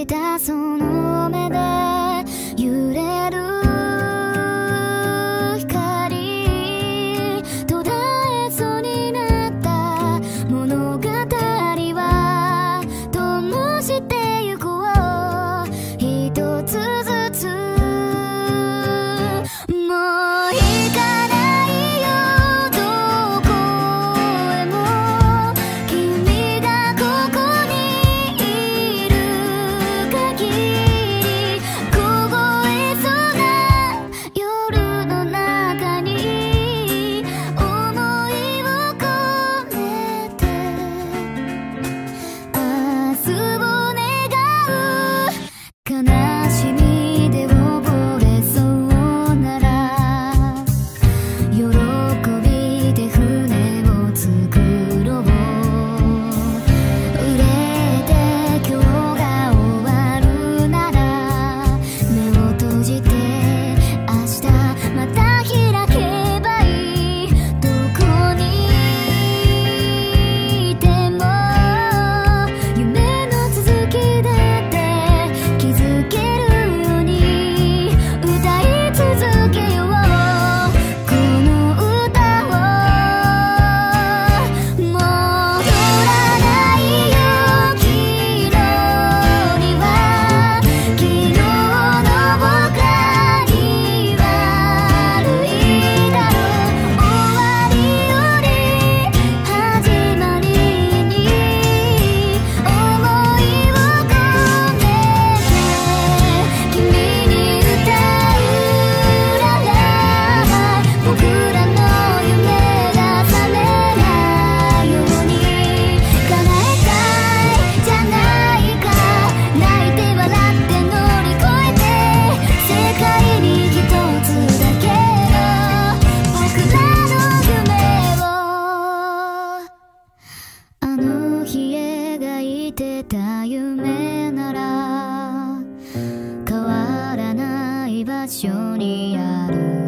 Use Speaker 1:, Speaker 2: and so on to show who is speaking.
Speaker 1: したその夢なら変わらない場所にある。